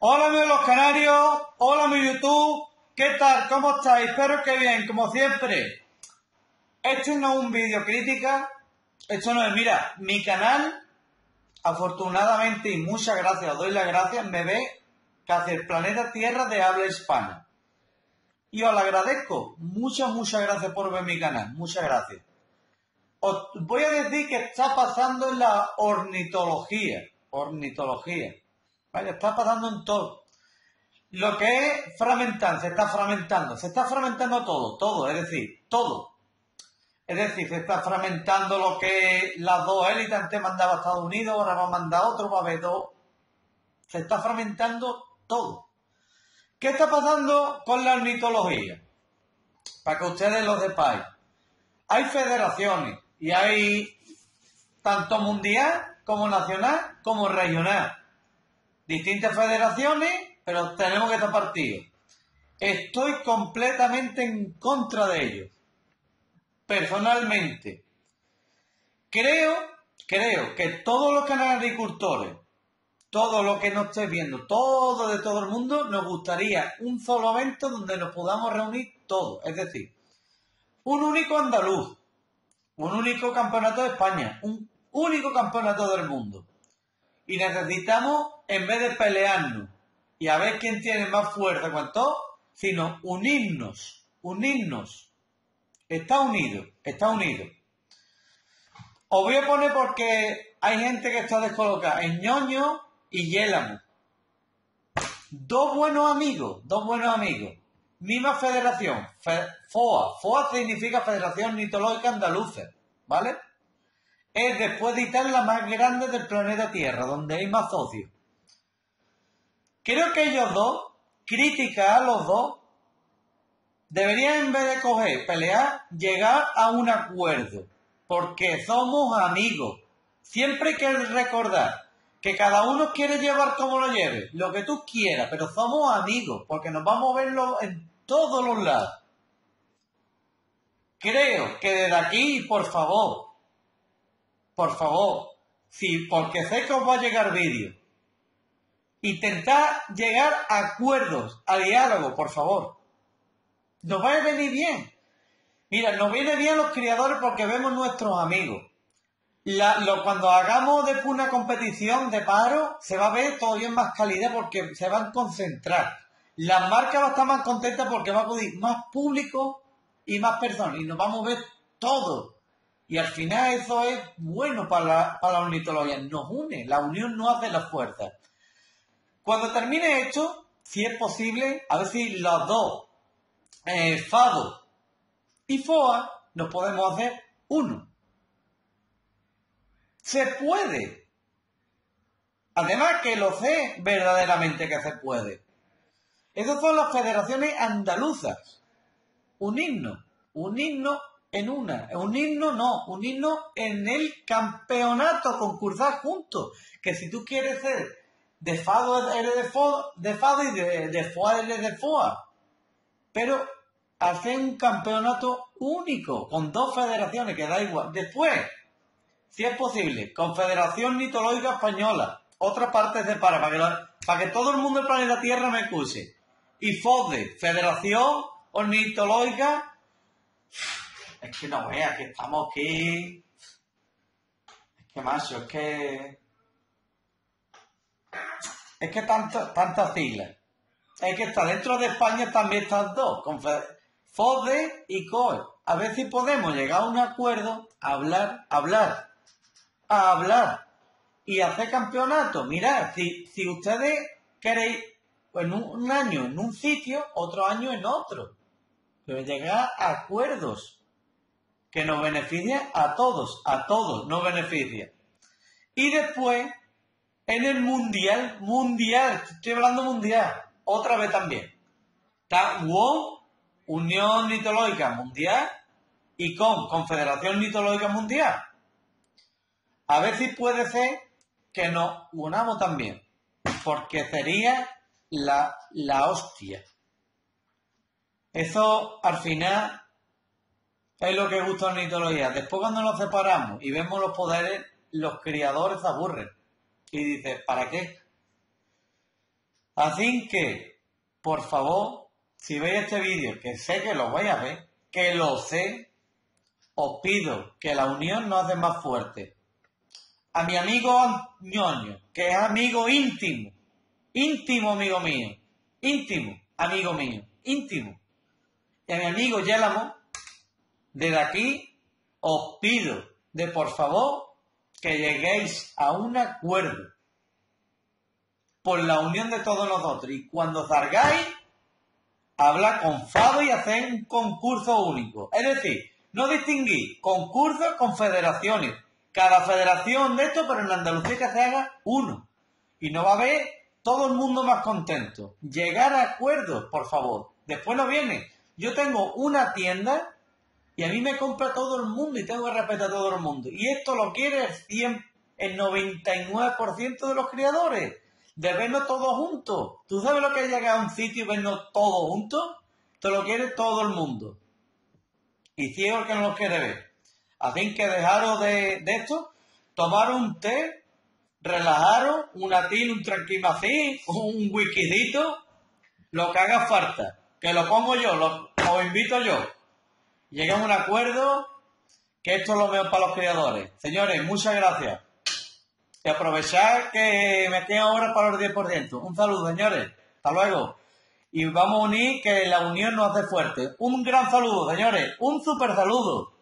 Hola amigos los canarios, hola mi YouTube, ¿qué tal? ¿Cómo estáis? Espero que bien, como siempre. Este no es un vídeo crítica, esto no es, mira, mi canal, afortunadamente y muchas gracias, os doy las gracias, me ve casi el planeta Tierra de habla hispana. Y os lo agradezco, muchas, muchas gracias por ver mi canal, muchas gracias. Os voy a decir que está pasando en la ornitología, ornitología. Está pasando en todo. Lo que es fragmentar, se está fragmentando, se está fragmentando todo, todo, es decir, todo. Es decir, se está fragmentando lo que las dos élites antes mandaba Estados Unidos, ahora va a mandar otro, va a haber dos. Se está fragmentando todo. ¿Qué está pasando con la ornitología? Para que ustedes lo sepáis. Hay federaciones y hay tanto mundial como nacional como regional distintas federaciones, pero tenemos que estar partidos. Estoy completamente en contra de ellos. Personalmente. Creo, creo que todos los canales agricultores, todo lo que nos esté viendo, todo de todo el mundo, nos gustaría un solo evento donde nos podamos reunir todos. Es decir, un único andaluz, un único campeonato de España, un único campeonato del mundo. Y necesitamos, en vez de pelearnos y a ver quién tiene más fuerza cuanto, sino unirnos, unirnos. Está unido, está unido. Os voy a poner porque hay gente que está descolocada en ñoño y yélamo. Dos buenos amigos, dos buenos amigos. Misma federación, FOA. FOA significa Federación Nitológica Andaluza, ¿vale? Es después de Italia la más grande del planeta Tierra, donde hay más socios. Creo que ellos dos, crítica a los dos, deberían en vez de coger, pelear, llegar a un acuerdo, porque somos amigos. Siempre hay que recordar que cada uno quiere llevar como lo lleve, lo que tú quieras, pero somos amigos, porque nos vamos a verlo en todos los lados. Creo que desde aquí, por favor, por favor, sí, porque sé que os va a llegar vídeo. Intentad llegar a acuerdos, a diálogo, por favor. Nos va a venir bien. Mira, nos viene bien los criadores porque vemos nuestros amigos. cuando hagamos después una competición de paro, se va a ver todavía más calidad porque se van a concentrar. Las marcas van a estar más contentas porque va a acudir más público y más personas. Y nos vamos a ver todos y al final eso es bueno para la, para la ornitología, nos une, la unión no hace la fuerza. Cuando termine esto, si es posible, a ver si los dos, eh, FADO y FOA, nos podemos hacer uno. Se puede. Además que lo sé verdaderamente que se puede. Esas son las federaciones andaluzas. Unirnos, unirnos en una. Un himno no, un himno en el campeonato, concursar juntos. Que si tú quieres ser de Fado, eres de, Fado, de Fado y de, de Foa eres de Foa. Pero hacer un campeonato único, con dos federaciones, que da igual. Después, si es posible, Confederación Nitológica Española, otra parte de para, para que todo el mundo del planeta Tierra me escuche. Y FODE, Federación Ornitológica es que no veas que estamos aquí. Es que, macho, es que. Es que tantas siglas. Es que está dentro de España también están dos, FODE y COE. A ver si podemos llegar a un acuerdo, hablar, hablar, a hablar y hacer campeonato. Mirad, si, si ustedes queréis en un, año en un sitio, otro año en otro, pero llegar a acuerdos que nos beneficia a todos, a todos nos beneficia. Y después, en el mundial, mundial, estoy hablando mundial, otra vez también. Está WOM, Unión Nitológica Mundial, y con Confederación Nitológica Mundial. A ver si puede ser que nos unamos también, porque sería la, la hostia. Eso al final es lo que gusta ornitología. Después cuando nos separamos y vemos los poderes, los criadores aburren. Y dices, ¿para qué? Así que, por favor, si veis este vídeo, que sé que lo vais a ver, que lo sé, os pido que la unión nos hace más fuerte. A mi amigo ñoño, que es amigo íntimo, íntimo amigo mío, íntimo amigo mío, íntimo. Y a mi amigo Yélamo, desde aquí os pido de por favor que lleguéis a un acuerdo por la unión de todos nosotros. Y cuando salgáis, habla con Fado y hacer un concurso único. Es decir, no distinguir concursos con federaciones. Cada federación de esto, pero en Andalucía que se haga uno. Y no va a haber todo el mundo más contento. Llegar a acuerdos, por favor. Después no viene. Yo tengo una tienda y a mí me compra todo el mundo y tengo que respetar a todo el mundo. Y esto lo quiere el, 100, el 99% de los criadores de vernos todos juntos. ¿Tú sabes lo que es llegar a un sitio y vernos todos juntos? Te lo quiere todo el mundo. Y ciego el que no lo quiere ver. Así que dejaros de, esto, tomar un té, relajaros, un latín, un tranquimacín, un wikidito, lo que haga falta. Que lo pongo yo, lo, os invito yo. Llegamos a un acuerdo que esto lo veo para los criadores. Señores, muchas gracias. Y aprovechar que me queda ahora para los 10%. Un saludo, señores. Hasta luego. Y vamos a unir que la unión nos hace fuerte. Un gran saludo, señores. Un super saludo.